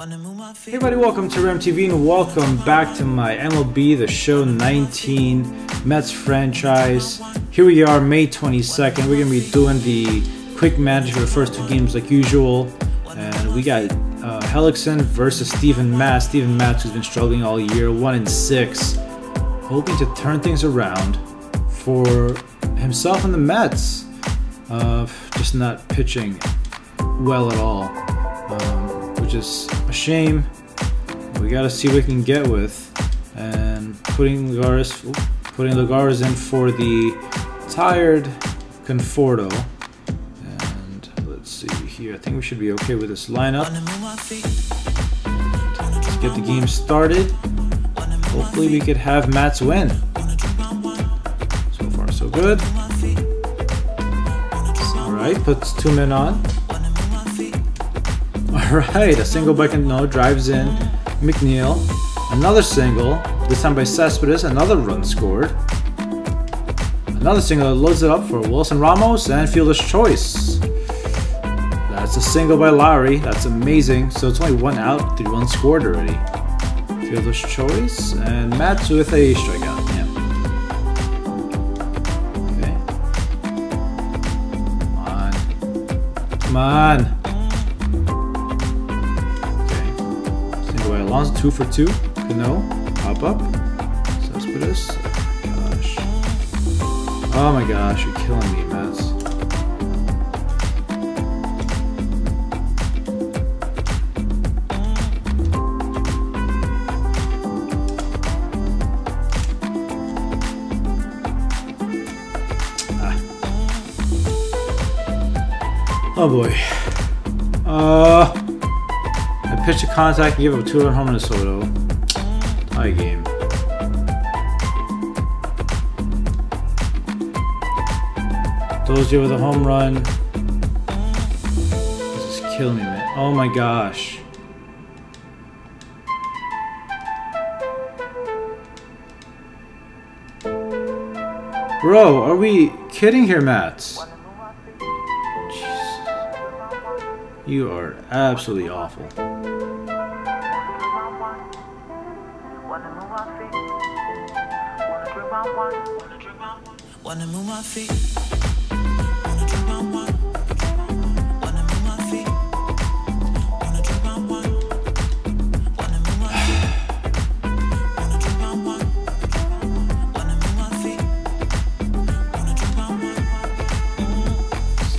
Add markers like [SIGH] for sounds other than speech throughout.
Hey everybody, welcome to Rem TV and welcome back to my MLB The Show 19 Mets franchise. Here we are, May 22nd. We're gonna be doing the quick match for the first two games like usual, and we got uh, Hellickson versus Steven Matz. Steven Matz, who's been struggling all year, one in six, hoping to turn things around for himself and the Mets. Uh, just not pitching well at all, um, which is a shame. We gotta see what we can get with, and putting Lagares, putting Lagares in for the tired Conforto. And let's see here. I think we should be okay with this lineup. Let's get the game started. Hopefully we could have Matz win. So far so good. Alright, puts two men on. [LAUGHS] Alright, a single by no drives in McNeil. Another single, this time by Cespedes, another run scored. Another single loads it up for Wilson Ramos and fielder's choice. That's a single by Lowrie. That's amazing. So it's only one out, three one scored already. Fielder's choice and Matz with a strikeout. Yeah. Okay. Come on. Come on. Alonso two for two. Cano, pop up. Cespedes. Gosh. Oh my gosh, you're killing me, Mets. Ah. Oh boy. Uh pitch to contact give up a two-run home to Soto. Tie game. Dozier with a home run. This is killing me, man. Oh my gosh. Bro, are we kidding here, Matz? You are absolutely awful. Move my feet.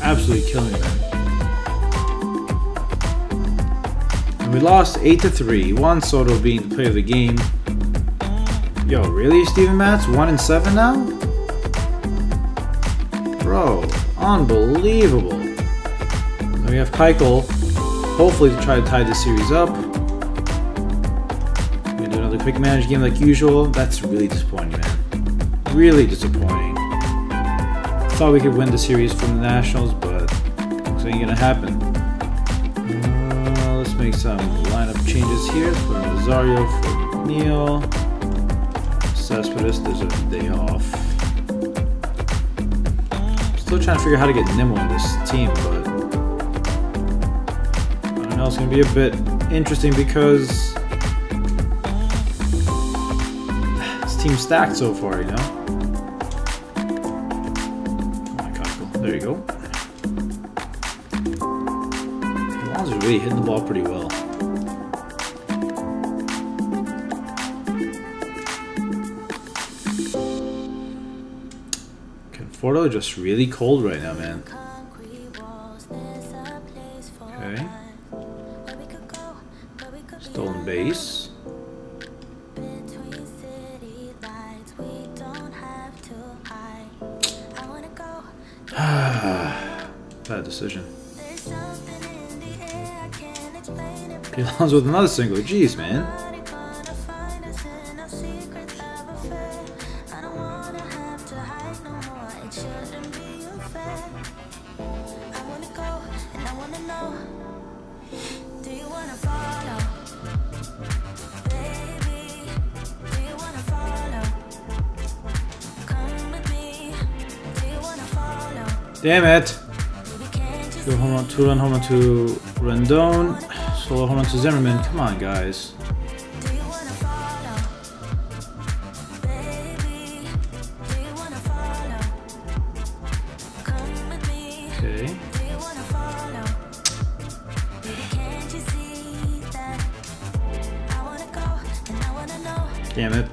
Absolutely killing man. And we lost 8 to 3. Juan Soto being the player of the game. Yo, really, Steven Matz? 1 and 7 now? Bro, unbelievable. We have Keuchel, hopefully to try to tie the series up. We do another quick manage game like usual. That's really disappointing, man. Really disappointing. Thought we could win the series from the Nationals, but looks ain't gonna happen. Uh, let's make some lineup changes here. Put Rosario for Neil. Cespedes deserves a day off. Still trying to figure out how to get Nimmo in this team, but I don't know. It's gonna be a bit interesting because this team's stacked so far, you know. Oh my God, there you go. Alonso's really hitting the ball pretty well. Conforto just really cold right now, man. Okay. Stolen base. [SIGHS] Bad decision. Alonso with another single. Jeez, man. Damn it! Two home run, two run home run to Rendon. Solo home run to Zimmerman. Come on, guys. Okay. Damn it.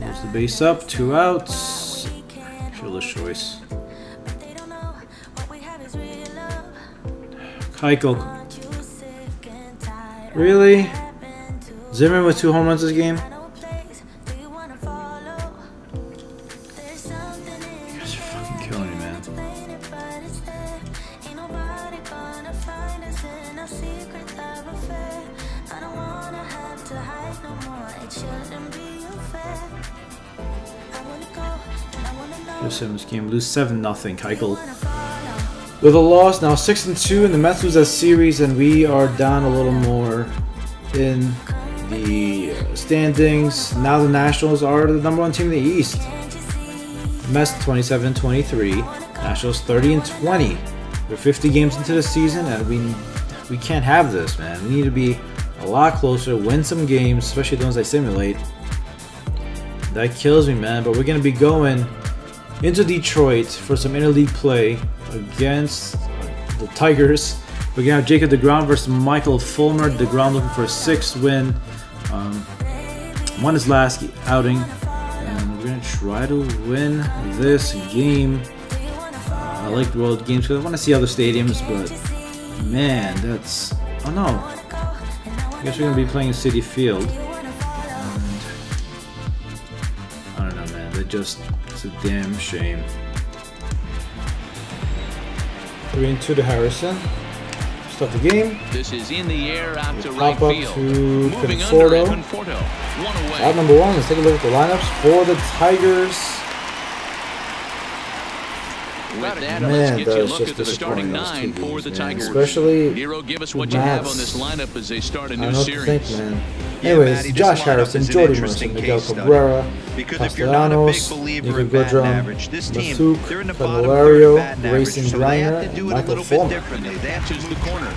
Moves the base up, two outs. Choice. Keuchel. Really? Zimmerman with two home runs this game? Lose Simmons game, lose 7 nothing. Keuchel with a loss now 6 and 2 and the Mets lose that series and we are down a little more in the uh, standings. Now the Nationals are the number one team in the East. Mets 27 23, Nationals 30 and 20. We're 50 games into the season and we we can't have this, man. We need to be a lot closer, win some games, especially the ones I simulate. That kills me, man. But we're gonna be going into Detroit for some interleague play against the Tigers. We're gonna have Jacob DeGrom versus Michael Fulmer. DeGrom looking for a sixth win. Um, won his last outing, and we're gonna try to win this game. Uh, I like road games because I want to see other stadiums, but man, that's oh no. I guess we're gonna be playing Citi Field. And I don't know, man. They just it's a damn shame. Three and two to Harrison. Start the game. This is in the air out to We right up field. to Moving Conforto. under Conforto. One away. Out number one, let's take a look at the lineups for the Tigers. With that, Man, let's get you a look just at the starting disappointing those nine for the man. Tigers. Especially Nero, give us what you have on this lineup as they start a I new I don't to series. think, man. Yeah, Anyways, Matty, Josh Harrison, an Jordy interesting Mercer, Miguel. Cabrera, Because if you're not a big Castellanos, believer Niko in batting Goodrum, average, this team, Mahtook, they're in the bottom third Candelario, of batting average, Grayson so they have Greiner, to and do it a Michael little Fulmer. bit differently. They have to Catches the corner.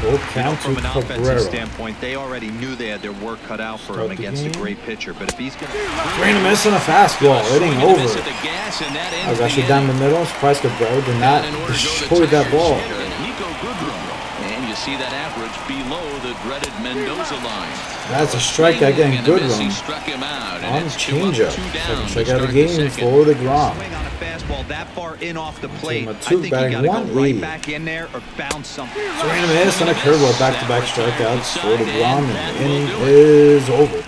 Full You know, from to an offensive standpoint, they already knew they had their work cut out for Start him the against a great pitcher. But if he's going to Three a miss on a fastball. It ain't and a miss over. gas, I ends was the actually down the middle. I'm surprised Cabrera did not And in order to go to destroy that ball. Niko And you see that average below the dreaded Mendoza line. That's a strike again. getting good miss, He struck him out. and On it's two up, changeup. two Second down to strikeout of the the game for deGrom. Swing on a fastball that far in off the plate, I Mahtook think you got to go 180. right back in there or bounce something. Three and a miss on a curveball. Back-to-back strikeouts for deGrom, and the inning is over.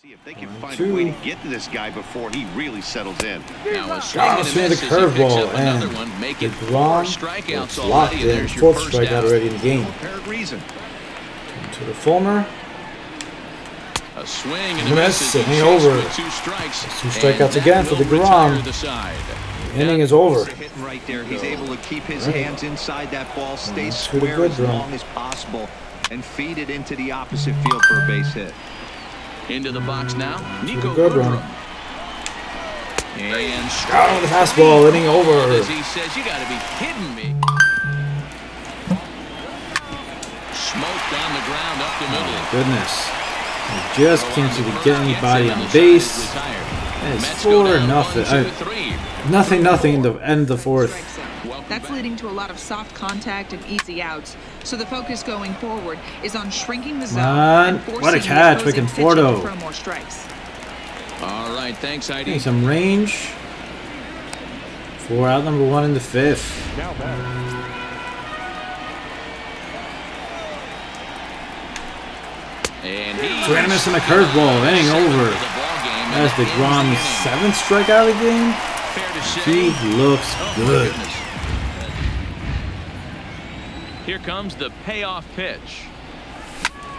See if they can find Two. a way to get to this guy before he really settles in. Now a swing and a swing the as he picks curveball, another and one, make The it four Grom strikeouts locked in. Fourth strikeout already in the game. Apparent reason. To the Fulmer. A swing and a Miss, miss as he over. with two strikes. Two strikeouts again for the retire Grom. the side. Inning is over. It's a hit right there. He's able to keep his Right. hands inside that ball, stay square good as drum. long as possible, and feed it into the opposite field for a base hit. Into the box now, Niko good Goodrum. run. And Out on the fastball, inning over. As he says, you got to be kidding me. Smoked on the ground up the middle. Oh, goodness. He just can't seem to get anybody on Gets him, the base. side. And it's four nothing. one, two, three. Nothing, nothing in the end of the fourth. strike zone. Welcome That's leading to a lot of soft contact and easy outs. So the focus going forward is on shrinking the zone on. and forcing What a catch, opposing Rick pitcher Conforto. to throw more strikes. All right, thanks, Heidi. Getting some range. Four out, number one in the fifth. Swing and a miss on a curveball, inning over. That's the Grom's seventh strikeout of the game. He looks Oh, good. Here comes the payoff pitch.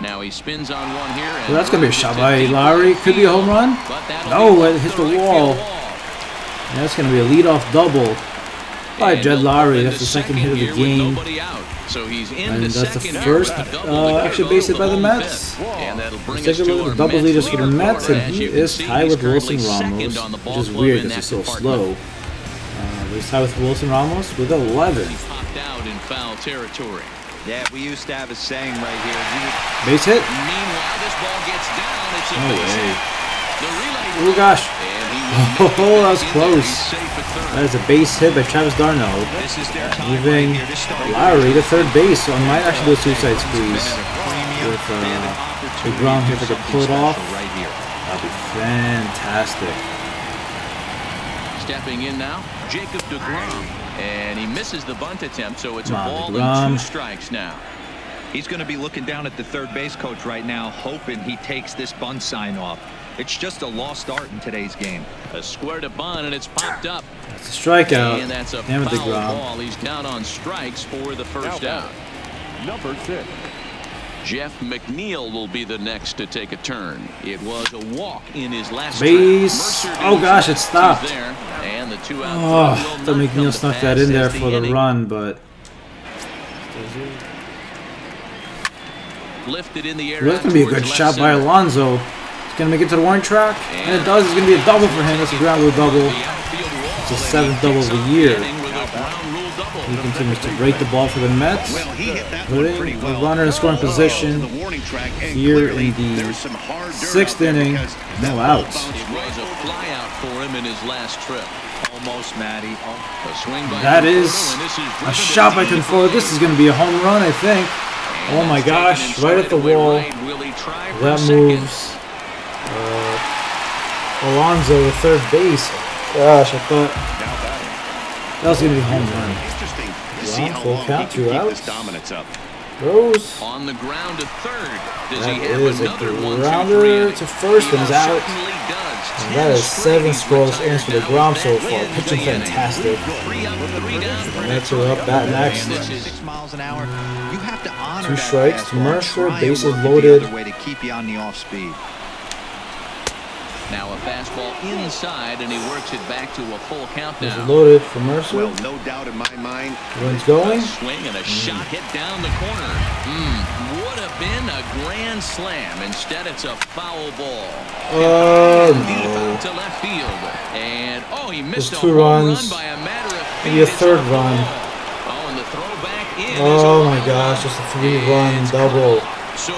Now he spins on one here. And Well, that's gonna be a shot by Lowrie. Could be a home run. No, it off hit the the right field wall. And that's going to be a leadoff double by And Jed he'll Lowrie. That's the second hit of the game. So he's in And the that's the first here with uh, extra base hit by the Mets. fifth. And that'll bring Let's take a to look at the double leaders for the Mets, and he is see, tied with Wilson Ramos, which is weird because he's so slow. Uh, but he's tied with Wilson Ramos with 11. He popped out in foul territory. Yeah, we used to have a saying right here. Base hit? Meanwhile, this ball gets down. It's a No base hit. The relay Oh gosh. And he will make Oh, [LAUGHS] that was close. there. He's safe at third. That is a base hit by Travis d'Arnaud. This is their Moving right here to start. Lowrie to third base, so I might actually do a suicide squeeze. With, uh, the ground do for the something pull it off. Right here. That'd be fantastic. Stepping in now, Jacob DeGrom. And he misses the bunt attempt, so it's a ball and two strikes now. He's going to be looking down at the third base coach right now, hoping he takes this bunt sign off. It's just a lost art in today's game. A square to Bun, and it's popped up. That's a strikeout. And that's a Damn it, foul DeGrom. ball. He's down on strikes for the first out. Number six. Jeff McNeil will be the next to take a turn. It was a walk in his last Base. Oh, gosh, it stopped. He's there, and the two out Oh, throw will thought not come McNeil snuck that in there for the inning run, but Lifted in the air. that's gonna be a good shot left by center. Alonso. He's gonna make it to the warning track, and it does. It's gonna be a double for him. That's a ground rule double. The outfield wall, It's his seventh double of the year. inning with a ground rule double. He continues to break the ball for the Mets. Well, he hit that one Putting pretty a runner in scoring oh, To the position warning track, here clearly in the there's some hard dirt sixth inning. No that outs. bounced It was a flyout for him in his last trip. Almost, Matty. Oh, A swing by That Conforto, is and this is a driven shot by deep for Conforto. This is gonna be a home run, I think. Oh my gosh, right at the wall. right. Will he try for That moves Alonso to third base. Gosh, I thought that was gonna be home run. Interesting to see how full long count, he two can keep outs. this dominance up. Rose. On the ground to third. Does That he have is a another one, two, grounder three to first and is out. And that is seven he's scoreless retired innings for the now. Grom so far. Pitching fantastic. Three up, three down for Mets are up, bat next. And this is six miles an hour. You have to honor Two strikes, fastball and Mercer, bases work it the loaded. way to keep you on the off speed. Now a fastball inside, and he works it back to a full count Is now. loaded for Mercer. Well, no doubt in my mind, Runs A going. swing and a shot hit down the corner. Mm, would have been a grand slam. Instead, it's a foul ball. Oh Deep no. to left field. And, oh, he missed There's a two runs. run by a matter of feet. Maybe a third off run. wall. Oh, and the throwback in Oh my gosh, just a three-run double. So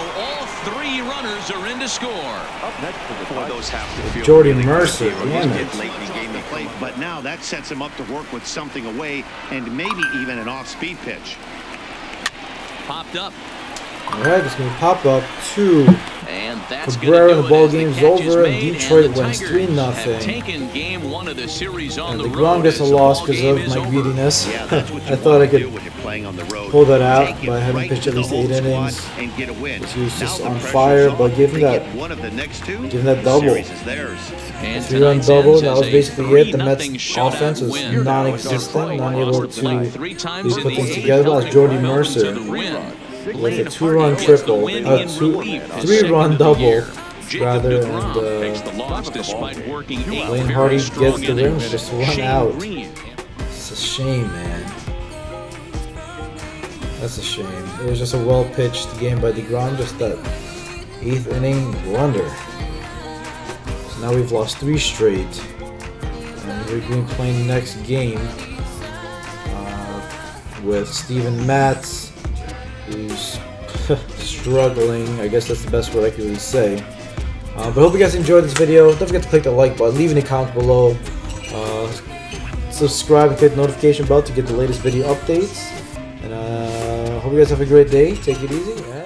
all three are in to score. Up next to the boy, those have to feel Jordy really Mercer, good. He's damn getting it. late in the game to play, but now that sets him up to work with something away and maybe even an off-speed pitch. Popped up. Alright, it's gonna pop up two. And that's Cabrera, the ball as the game's catch is over, and Detroit wins 3-0. taken game one of the series on And deGrom gets a loss because of my greediness. Yeah, [LAUGHS] that's what you I thought I want to do could when you're playing on the road. pull that out by having right pitched at least eight innings. And get a win. He was just on fire, on. but give him that- one of the next two. give him that double. series is theirs. And Three run double, that was basically it. The Mets offense was non-existent, Detroit not able to three times put things together. That was Jordy propel them to Mercer. With a two-run Hardy gets the triple, uh, two, three-run second of the double. Rather, and uh, the loss despite working eight Lane very Hardy gets the win, just one out. It's a shame, man. That's a shame. It was just a well-pitched game by DeGrom, just that eighth inning blunder. So now we've lost three straight. And we're going to be playing the next game uh, with Steven Matz, who's [LAUGHS] struggling. I guess that's the best word I can really say. Uh, but hope you guys enjoyed this video. Don't forget to click the like button, leave any comments below. Uh, subscribe and click the notification bell to get the latest video updates. And uh, hope you guys have a great day. Take it easy.